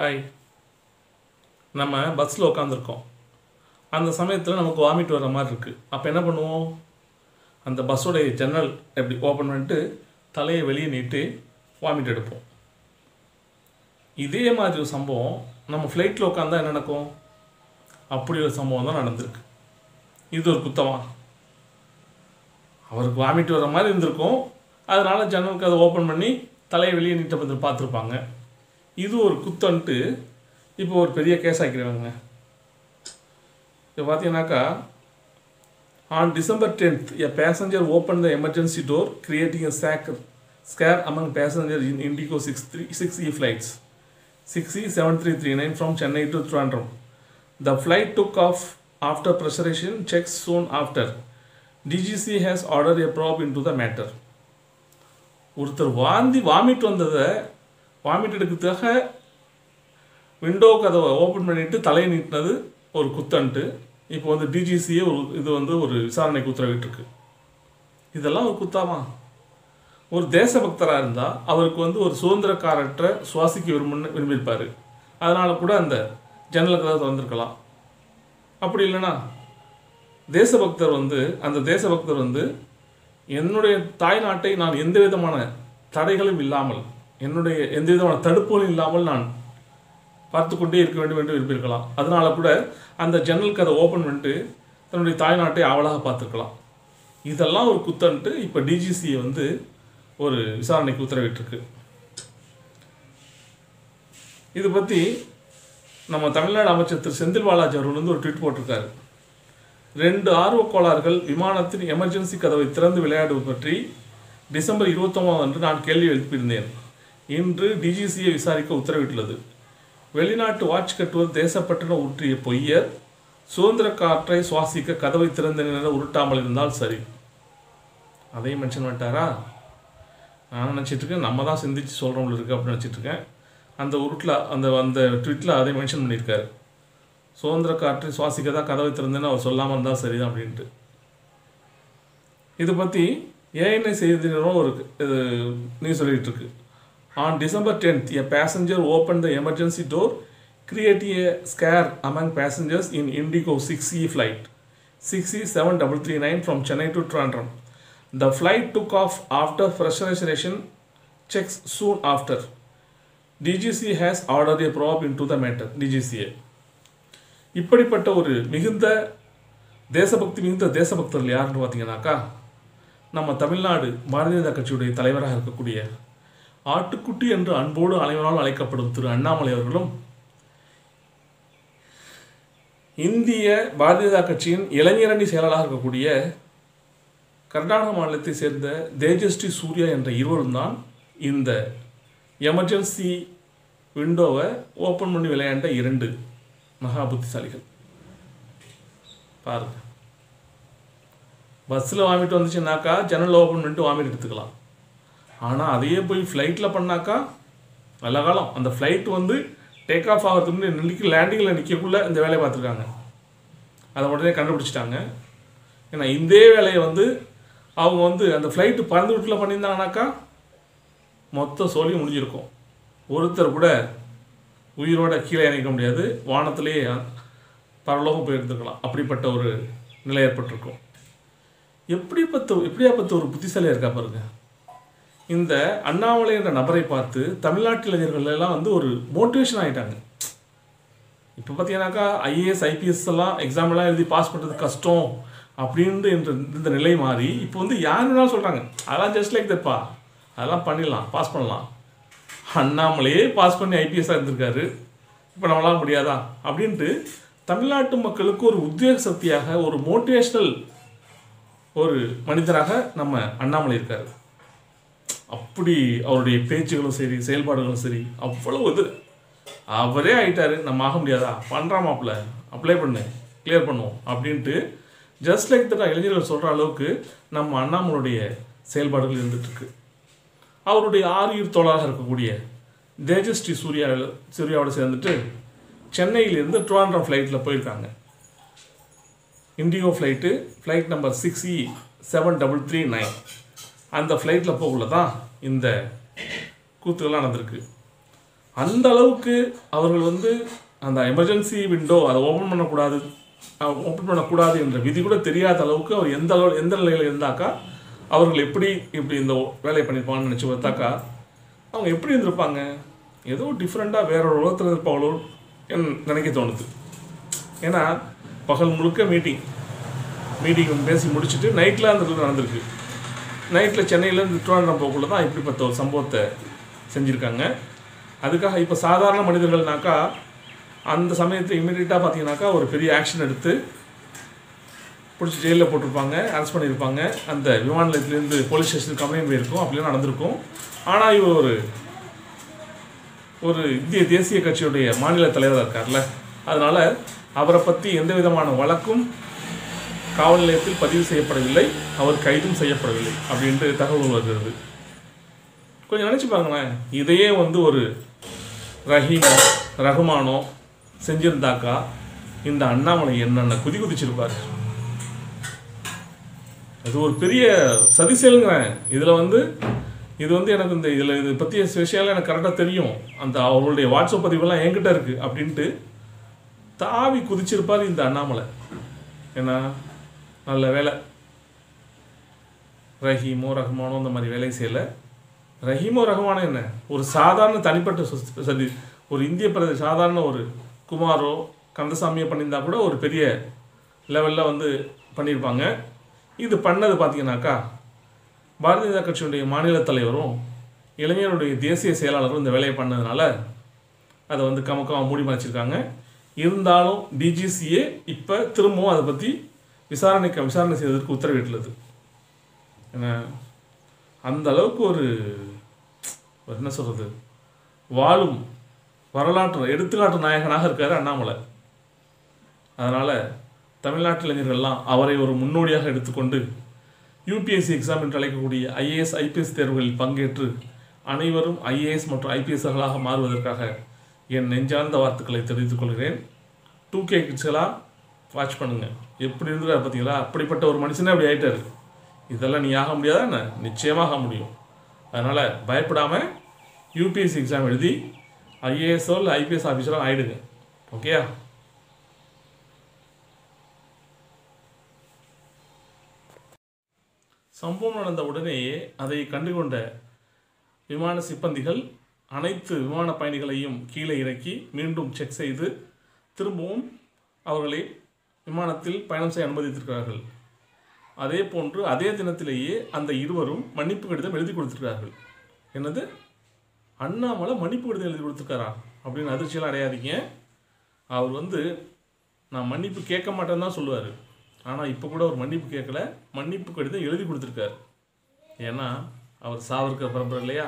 Hi நம்ம பஸ்ஸில் உட்காந்துருக்கோம் அந்த சமயத்தில் நமக்கு வாமிட் வர மாதிரி இருக்குது அப்போ என்ன பண்ணுவோம்? அந்த பஸ்ஸோடைய ஜன்னல் எப்படி ஓப்பன் பண்ணிட்டு தலையை வெளியே நீட்டு வாமிட் எடுப்போம். இதே மாதிரி ஒரு சம்பவம். நம்ம ஃப்ளைட்டில் உட்காந்தா என்ன நடக்கும்? அப்படி ஒரு சம்பவம் தான் நடந்திருக்கு. இது ஒரு குத்தமா? அவருக்கு வாமிட் வர மாதிரி இருந்திருக்கும். அதனால் ஜன்னலுக்கு அதை ஓப்பன் பண்ணி தலையை வெளியே நீட்ட வந்து பார்த்துருப்பாங்க. இது ஒரு குத்தன்ட்டு இப்போ ஒரு பெரிய கேஸ் ஆக்கிடுவாங்க இப்போ பார்த்தீங்கன்னாக்கா on December tenth a passenger open the emergency door creating a shaker scare among passenger in IndiGo six three six E flights six E seven three three nine from Chennai to Trivandrum the flight took off after pressurisation checks soon after DGC has order a probe into the matter ஒருத்தர் வாந்தி vomit வந்ததை vomit எடுக்கிறதுக்காக window கதவை open பண்ணிட்டு தலையை நீட்டினது ஒரு குத்தன்ட்டு. இப்போ வந்து டிஜிசியே ஒரு இது வந்து ஒரு விசாரணைக்கு உத்தரவிட்டிருக்கு இதெல்லாம் ஒரு குத்தாமா? ஒரு தேசபக்தராக இருந்தால் அவருக்கு வந்து ஒரு சுதந்திரக்காரற்ற சுவாசிக்க விரும்புன்னு விரும்பியிருப்பார். அதனால் கூட அந்த ஜன்னல் கதை திறந்துருக்கலாம். அப்படி இல்லைன்னா தேசபக்தர் வந்து அந்த தேசபக்தர் வந்து என்னுடைய தாய் நாட்டை நான் எந்த விதமான தடைகளும் இல்லாமல் என்னுடைய எந்த விதமான தடுப்புகளும் இல்லாமல் நான் பார்த்து கொண்டே இருக்க வேண்டும் என்று விரும்பியிருக்கலாம். அதனால கூட அந்த ஜன்னல் கதை ஓப்பன் பண்ணிட்டு தன்னுடைய தாய்நாட்டை ஆவலாக பார்த்துருக்கலாம். இதெல்லாம் ஒரு குத்தன்ட்டு இப்போ டிஜிசியை வந்து ஒரு விசாரணைக்கு உத்தரவிட்டிருக்கு. இது பற்றி நம்ம தமிழ்நாடு அமைச்சர் திரு செந்தில் பாலாஜி அவர்கள் வந்து ஒரு ட்வீட் போட்டிருக்காரு. ரெண்டு ஆர்வ கோளாறுகள் விமானத்தின் எமர்ஜென்சி கதவை திறந்து விளையாடுவது பற்றி டிசம்பர் இருபத்தொம்பது அன்று நான் கேள்வி எழுப்பியிருந்தேன். இன்று டிஜிசியை விசாரிக்க உத்தரவிட்டுள்ளது. வெளிநாட்டு வாட்ச் கட்டுவது தேசப்பட்டன ஊற்றிய பொய்யர் சுதந்திர காற்றை சுவாசிக்க கதவை திறந்த நிலையில் உருட்டாமல் இருந்தால் சரி. அதையும் மென்ஷன் பண்ணிட்டாரா? நான் நினச்சிட்ருக்கேன் நம்ம தான் சிந்திச்சு சொல்கிறோம்ல இருக்கு அப்படின்னு நினச்சிட்ருக்கேன் அந்த உருட்டில் அந்த அந்த ட்விட்டில் அதை மென்ஷன் பண்ணியிருக்காரு. சுதந்திர காற்றை சுவாசிக்க தான் கதவை திறந்தேன்னு அவர் சொல்லாமல் இருந்தால் சரிதான் அப்படின்ட்டு. இதை பற்றி ஏஎன்ஐ செய்தினரும் ஒரு இது news சொல்லிகிட்ருக்கு on December tenth a passenger open the emergency door creating a scare among passengers in IndiGo six E flight six E seven double three nine from Chennai to Trivandrum the flight took off after pressurisation checks soon after DGC has order a probe into the matter DGCA இப்படிப்பட்ட ஒரு மிகுந்த தேசபக்தி மிகுந்த தேசபக்தர்கள் யாருன்னு பார்த்தீங்கன்னாக்கா நம்ம தமிழ்நாடு பாரதிய கட்சியுடைய தலைவராக இருக்கக்கூடிய ஆட்டுக்குட்டி என்று அன்போடு அனைவரால் அழைக்கப்படும் திரு அண்ணாமலை அவர்களும் இந்திய பாரதிய ஜனதா கட்சியின் இளைஞரணி செயலாளராக இருக்கக்கூடிய கர்நாடக மாநிலத்தை சேர்ந்த தேஜஸ்ரீ சூர்யா என்ற இருவரும் தான் இந்த எமர்ஜென்சி விண்டோவை ஓப்பன் பண்ணி விளையாண்ட இரண்டு மகா புத்திசாலிகள். பாருங்க. பஸ்ஸில் வாமிட் வந்துச்சுன்னாக்கா ஜன்னல் ஓப்பன் பண்ணிட்டு வாமிட் எடுத்துக்கலாம். ஆனால் அதையே போய் ஃப்ளைட்டில் பண்ணாக்கா நல்ல காலம். அந்த ஃப்ளைட் வந்து டேக் ஆஃப் ஆகிறதுக்கு முன்னாடி நிற்க லேண்டிங்கில் நிற்கக்குள்ளே இந்த வேலையை பார்த்துருக்காங்க. அதை உடனே கண்டுபிடிச்சிட்டாங்க. ஏன்னா இதே வேலையை வந்து அவங்க வந்து அந்த ஃப்ளைட்டு பறந்து விட்டுல பண்ணியிருந்தாங்கனாக்கா மொத்த சோழியும் முடிஞ்சிருக்கும். ஒருத்தர் கூட உயிரோட கீழே இணைக்க முடியாது. வானத்திலேயே பரலோகம் போயிருந்துருக்கலாம் அப்படிப்பட்ட ஒரு நிலை ஏற்பட்டிருக்கும். எப்படிப்பட்ட எப்படியாப்பட்ட ஒரு புத்திசாலியாக இருக்கா பாருங்கள் இந்த அண்ணாமலை என்ற நபரை பார்த்து தமிழ்நாட்டு இளைஞர்கள் எல்லாம் வந்து ஒரு மோட்டிவேஷன் ஆகிட்டாங்க இப்போ பார்த்தீங்கன்னாக்கா ஐஏஎஸ் ஐபிஎஸ் எல்லாம் எக்ஸாம்லாம் எழுதி பாஸ் பண்ணுறது கஷ்டம் அப்படின்ட்டு இந்த நிலை மாறி இப்போ வந்து யார் வேணாலும் சொல்கிறாங்க அதெல்லாம் ஜஸ்ட் லைக் தப்பா அதெல்லாம் பண்ணிடலாம் பாஸ் பண்ணலாம். அண்ணாமலையே பாஸ் பண்ணி ஐபிஎஸ்ஸாக இருந்திருக்காரு. இப்போ நம்மளால் முடியாதா? அப்படின்ட்டு தமிழ்நாட்டு மக்களுக்கு ஒரு உத்வேக சக்தியாக ஒரு மோட்டிவேஷ்னல் ஒரு மனிதராக நம்ம அண்ணாமலை இருக்கார். அப்படி அவருடைய பேச்சுகளும் சரி செயல்பாடுகளும் சரி அவ்வளவு இது அவரே ஆகிட்டாரு நம்ம ஆக முடியாதா? பண்ணுறாமாப்ல அப்ளை பண்ணு கிளியர் பண்ணுவோம் அப்படின்ட்டு ஜஸ்ட் லைக் தட் இளைஞர்கள் சொல்கிற அளவுக்கு நம்ம அண்ணாமலுடைய செயல்பாடுகள் இருந்துகிட்ருக்கு அவருடைய ஆரியூர் தோழராக இருக்கக்கூடிய தேஜஸ்ரீ சூர்யா சூர்யாவோட சேர்ந்துட்டு சென்னையிலேருந்து ட்ரிவாண்ட்ரம் ஃப்ளைட்டில் போயிருக்காங்க. IndiGo flight flight number six E seven double three nine அந்த ஃப்ளைட்டில் போகக்குள்ள தான் இந்த கூத்துக்கெல்லாம் நடந்திருக்கு. அந்த அளவுக்கு அவர்கள் வந்து அந்த எமர்ஜென்சி விண்டோ அதை ஓப்பன் பண்ணக்கூடாது ஓப்பன் பண்ணக்கூடாது என்ற விதி கூட தெரியாத அளவுக்கு அவர் எந்த அளவு எந்த நிலையில் இருந்தாக்கா அவர்கள் எப்படி இப்படி இந்த வேலையை பண்ணியிருப்பாங்கன்னு நினச்சி பார்த்தாக்கா அவங்க எப்படி இருந்திருப்பாங்க? ஏதோ டிஃப்ரெண்ட்டாக வேற ஒரு உலகத்தில் இருப்பாங்களோ என் நினைக்க தோணுது. ஏன்னா பகல் முழுக்க மீட்டிங் மீட்டிங் பேசி முடிச்சுட்டு நைட்டில் அந்த நடந்திருக்கு. நைட்டில் சென்னையிலேருந்து திருவாரூரம் போக்குள்ள தான் இப்படிப்பட்ட ஒரு சம்பவத்தை செஞ்சுருக்காங்க. அதுக்காக இப்போ சாதாரண மனிதர்கள்னாக்கா அந்த சமயத்தில் இமீடியட்டாக பார்த்தீங்கன்னாக்கா ஒரு பெரிய ஆக்ஷன் எடுத்து பிடிச்சி ஜெயிலில் போட்டிருப்பாங்க அரெஸ்ட் பண்ணியிருப்பாங்க அந்த விமான நிலையத்துலேருந்து போலீஸ் ஸ்டேஷனுக்கு கம்ப்ளைண்ட் போயிருக்கும் அப்படிலாம் நடந்திருக்கும். ஆனால் இவர் ஒரு ஒரு இந்திய தேசிய கட்சியுடைய மாநில தலைவராக இருக்கார்ல. அதனால் அவரை பற்றி எந்த விதமான வழக்கும் காவல் நிலையத்தில் பதிவு செய்யப்படவில்லை அவர் கைதும் செய்யப்படவில்லை அப்படின்ட்டு தகவல் வருகிறது. கொஞ்சம் நினச்சி பாருங்களேன். இதையே வந்து ஒரு ரஹீமோ ரஹ்மானோ செஞ்சிருந்தாக்கா இந்த அண்ணாமலை என்னென்ன குதி குதிச்சிருப்பார்? அது ஒரு பெரிய சதி செயலுங்கிறேன் இதில் வந்து இது வந்து எனக்கு இந்த இதில் இது பற்றிய விஷயம்லாம் எனக்கு கரெக்டாக தெரியும். அந்த அவர்களுடைய வாட்ஸ்அப் பதிவெல்லாம் என்கிட்ட இருக்குது அப்படின்ட்டு தாவி குதிச்சிருப்பார் இந்த அண்ணாமலை. ஏன்னா நல்ல வேலை. ரஹீமோ ரஹ்மானோ இந்த மாதிரி வேலை செய்யலை. ரஹீமோ ரஹ்மானோ என்ன? ஒரு சாதாரண தனிப்பட்ட சதி ஒரு இந்திய பிரதேச சாதாரண ஒரு குமாரோ கந்தசாமியோ பண்ணியிருந்தா கூட ஒரு பெரிய லெவலில் வந்து பண்ணியிருப்பாங்க. இது பண்ணது பார்த்தீங்கன்னாக்கா பாரதிய ஜனதா கட்சியுடைய மாநில தலைவரும் இளைஞருடைய தேசிய செயலாளரும் இந்த வேலையை பண்ணதுனால அதை வந்து கமக்கமாக மூடி மறைச்சிருக்காங்க. இருந்தாலும் டிஜிசிஏ இப்போ திரும்பவும் அதை பற்றி விசாரணைக்கு விசாரணை செய்வதற்கு உத்தரவிட்டுள்ளது. ஏன்னா அந்த அளவுக்கு ஒரு என்ன சொல்கிறது வாழும் வரலாற்று எடுத்துக்காட்டு நாயகனாக இருக்கார் அண்ணாமலை. அதனால் தமிழ்நாட்டு இளைஞர்கள்லாம் அவரை ஒரு முன்னோடியாக எடுத்துக்கொண்டு யூபிஎஸ்சி எக்ஸாம் என்று அழைக்கக்கூடிய ஐஏஎஸ் ஐபிஎஸ் தேர்வுகளில் பங்கேற்று அனைவரும் ஐஏஎஸ் மற்றும் ஐபிஎஸ்களாக மாறுவதற்காக என் நெஞ்சார்ந்த வாழ்த்துக்களை தெரிவித்துக் கொள்கிறேன். டூ கே கிட்ஸ்களாக வாட்ச் பண்ணுங்கள் எப்படி இருந்தார் பார்த்தீங்களா அப்படிப்பட்ட ஒரு மனுஷனே அப்படி ஆயிட்டாரு. இதெல்லாம் நீ ஆக முடியாதா என்ன? நிச்சயமாக ஆக முடியும். அதனால் பயப்படாமல் யூபிஎஸ்சி எக்ஸாம் எழுதி ஐஏஎஸ்ஓ இல்லை ஐபிஎஸ் ஆஃபீஸரோ ஆகிடுங்க ஓகேயா சம்பவம் நடந்த உடனேயே அதை கண்டுகொண்ட விமான சிப்பந்திகள் அனைத்து விமான பயணிகளையும் கீழே இறக்கி மீண்டும் செக் செய்து திரும்பவும் அவர்களை விமானத்தில் பயணம் செய்ய அனுமதித்திருக்கிறார்கள். அதே போன்று அதே தினத்திலேயே அந்த இருவரும் மன்னிப்பு கடிதம் எழுதி கொடுத்துருக்கிறார்கள். என்னது? அண்ணாமலை மன்னிப்பு கடிதம் எழுதி கொடுத்துருக்காரா? அப்படின்னு அதிர்ச்சியெல்லாம் அடையாதீங்க. அவர் வந்து நான் மன்னிப்பு கேட்க மாட்டேன்னு தான் சொல்லுவார். ஆனால் இப்போ கூட அவர் மன்னிப்பு கேட்கல. மன்னிப்பு கடிதம் எழுதி கொடுத்துருக்காரு. ஏன்னா அவர் சாவர்கர் பரம்பரை இல்லையா?